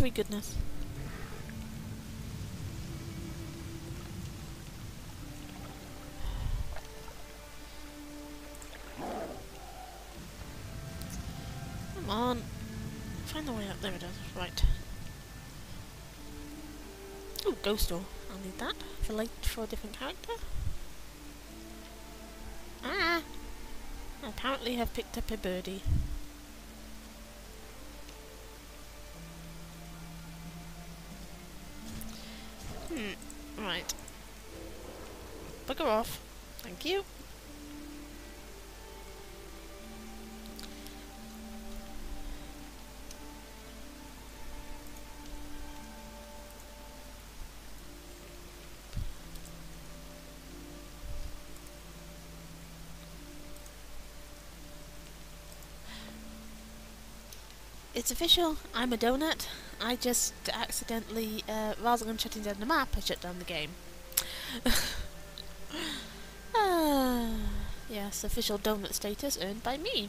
watery goodness. Come on. Find the way up. There it is. Right. Oh, ghost door. I'll need that. For late for a different character. Ah! I apparently have picked up a birdie. Right. Bugger off. Thank you. It's official, I'm a donut. I just accidentally, uh, rather than shutting down the map, I shut down the game. ah, yes, official donut status earned by me.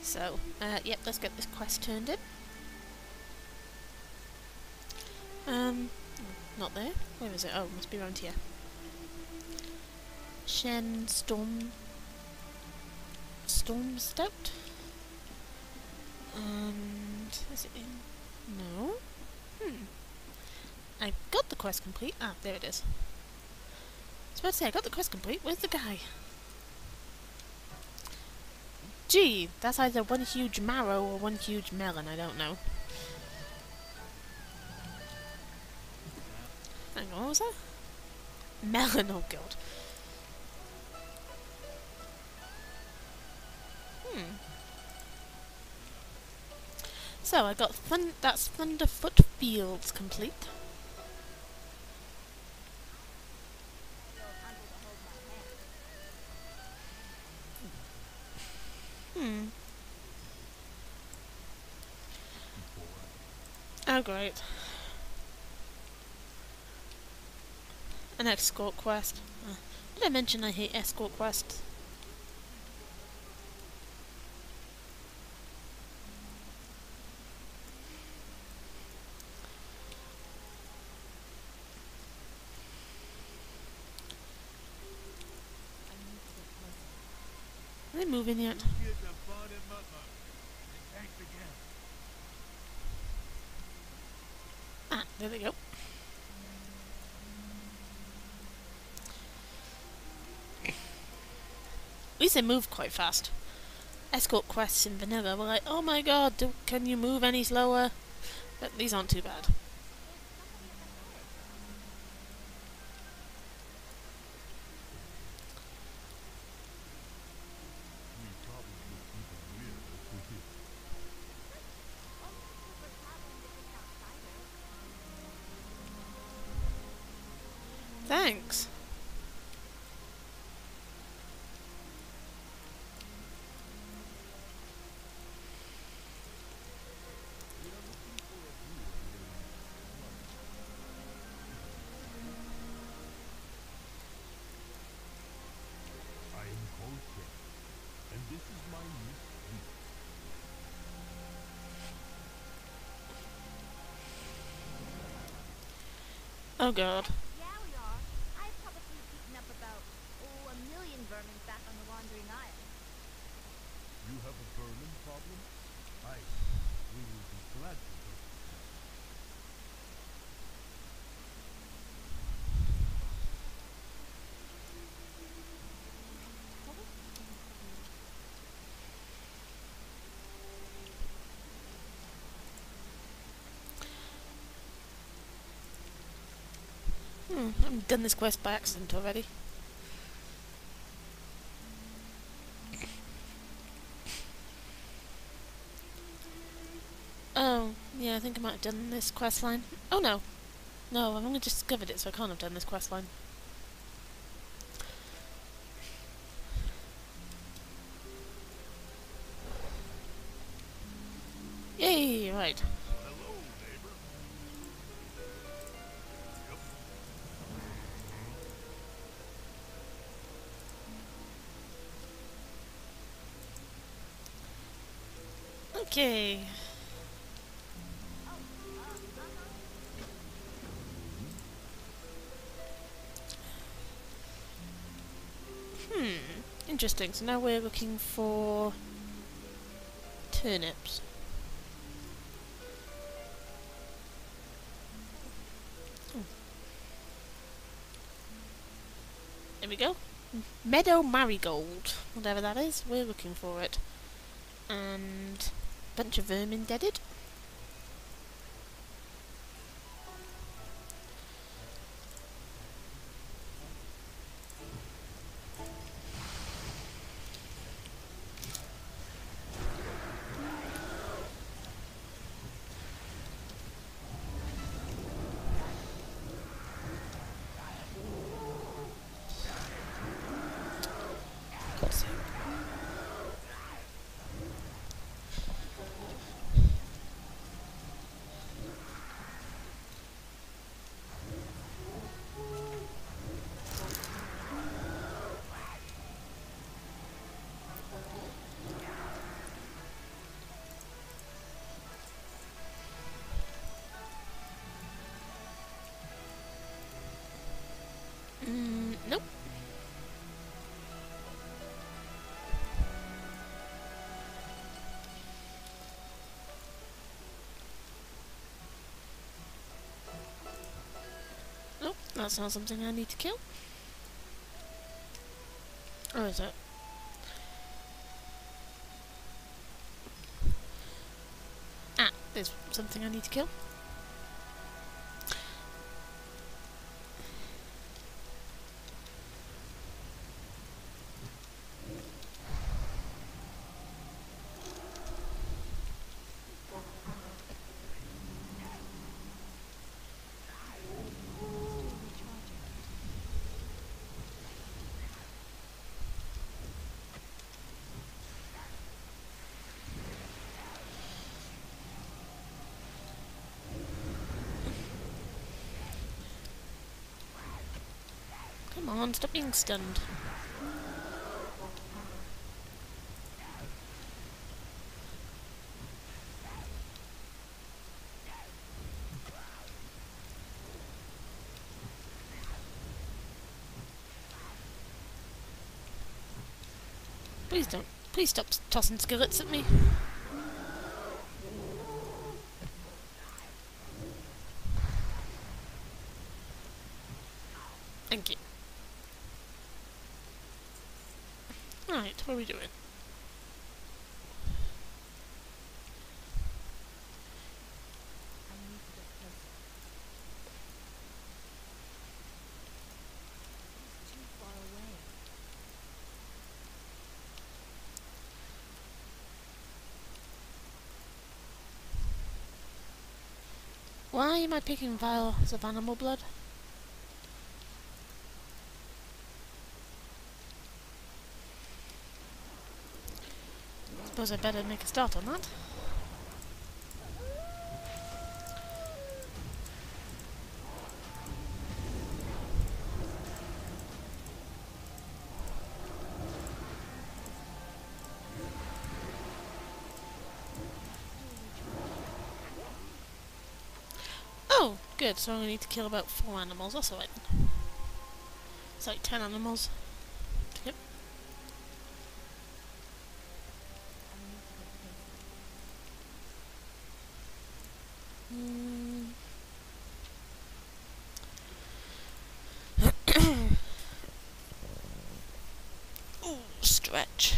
So, uh, yep, let's get this quest turned in. Um, not there. Where is it? Oh, must be around here. Chen Storm Stormstout. And is it in? No. Hmm. I got the quest complete. Ah, there it is. I was about to say I got the quest complete. Where's the guy? Gee, that's either one huge marrow or one huge melon. I don't know. Hang on, what was that? Melon. Oh god. Hmm. So I got thun that's Thunderfoot Fields complete. Hmm. Oh great. An escort quest. Uh, did I mention I hate escort quests? They moving yet? Ah, there they go. At least they move quite fast. Escort quests in vanilla were like, oh my god, do, can you move any slower? But these aren't too bad. Thanks. I am Kolche, and this is my niece, Vita. Oh god. Yeah, we are. I've probably beaten up about, oh, a million vermin back on the Wandering Isle. You have a vermin problem? I. We will be glad to I've done this quest by accident already. Oh, yeah, I think I might have done this quest line. Oh no! No, I've only discovered it, so I can't have done this quest line. Okay. Hmm. Interesting. So now we're looking for turnips. Hmm. There we go. Meadow marigold, whatever that is, we're looking for it. And bunch of vermin deaded. That's not something I need to kill. Or is it? Ah, there's something I need to kill. Come on, stop being stunned. Please don't. Please stop tossing skillets at me. Thank you. Right, what are we doing? I need to get closer. It's too far away. Why am I picking vials of animal blood? Suppose I'd better make a start on that. Good. So I only need to kill about four animals. That's then. Sorry, ten animals. Yep. I need to get closer. Mm. Ooh, stretch.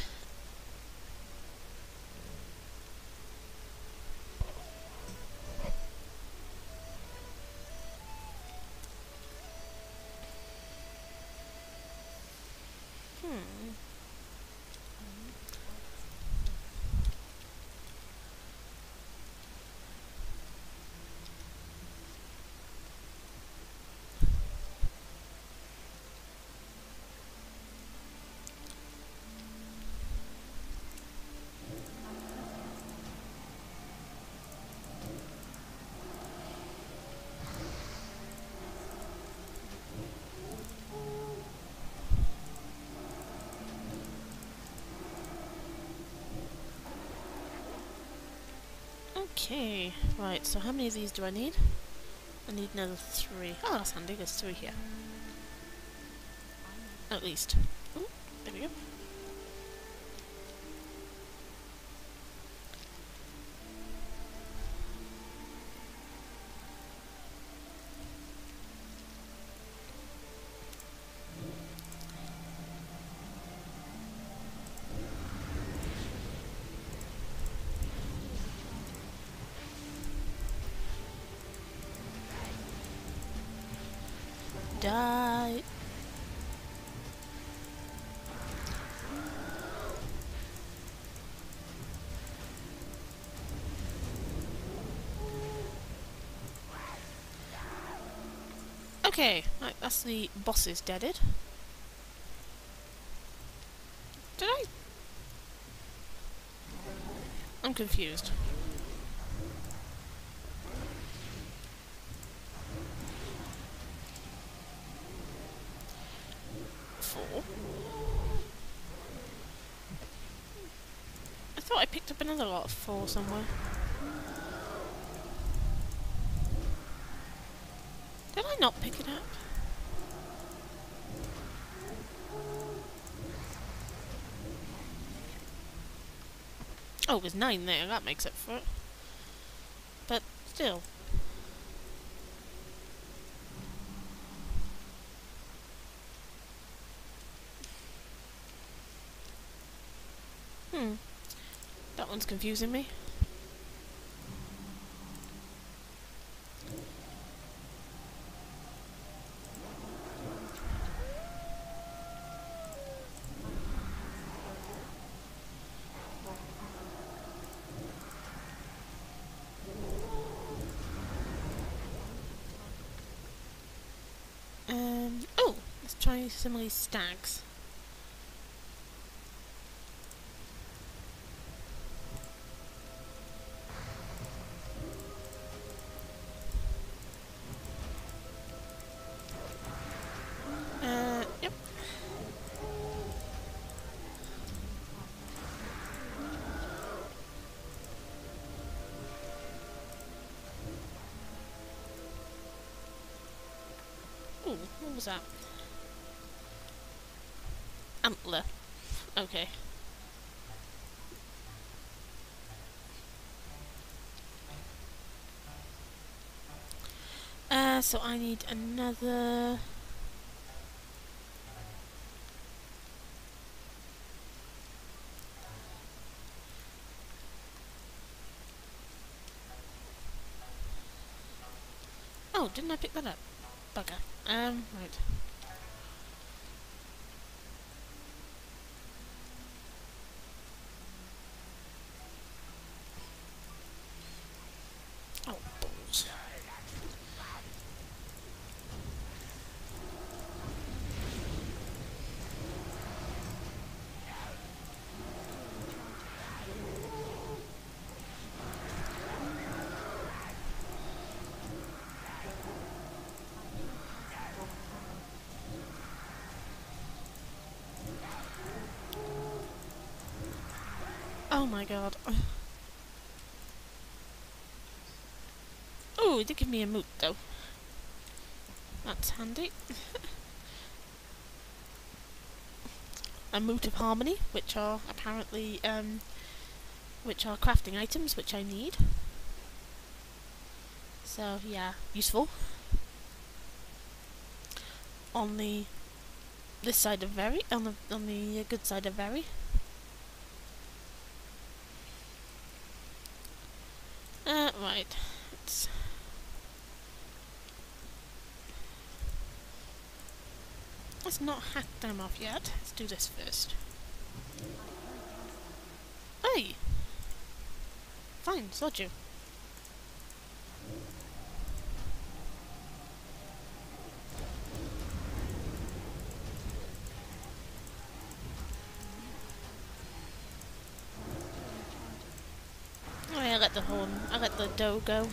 Okay, right, so how many of these do I need? I need another three. Oh, that's handy, there's three here. At least. Ooh, there we go. Die. Okay, right, that's the bosses deaded. Did I? I'm confused. I thought I picked up another lot of four somewhere. Did I not pick it up? Oh, it was nine there, that makes up for it. But still. Hmm. That one's confusing me. Um, oh, let's try some of was that? Antler. Okay. Uh, so I need another... Oh, didn't I pick that up? Bugger. Um, right. Oh, balls. Oh my god. Oh, it did give me a mote though. That's handy. a mote of harmony, which are apparently um which are crafting items which I need. So yeah, useful. On the this side of very on the on the good side of very. Uh, right. Let's Let's not hack them off yet. Let's do this first. Hey! Fine, sod you. the horn. I got the dogo.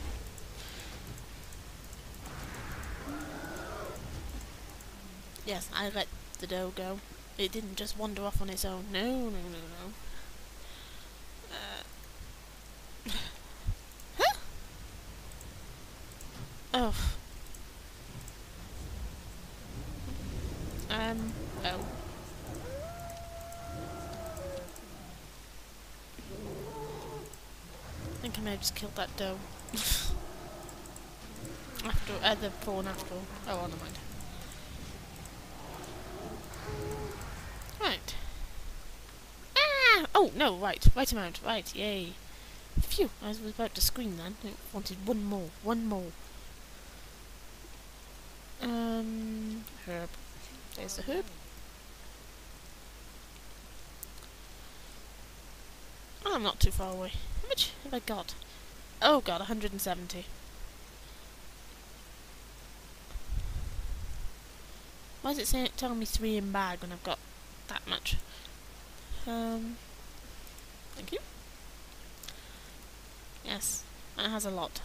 Yes, I let the dogo. It didn't just wander off on its own. No, no, no, no. Uh. huh? Oh. Think I may have just killed that doe. after, uh, the prawn after all. Oh, well, never mind. Right. Ah! Oh, no, right. Right amount. Right, yay. Phew, I was about to scream then. I wanted one more. One more. Um, herb. There's the herb. I'm not too far away. Much have I got? Oh god, 170. Why is it saying telling me three in bag when I've got that much? Um, thank you. Yes, that has a lot.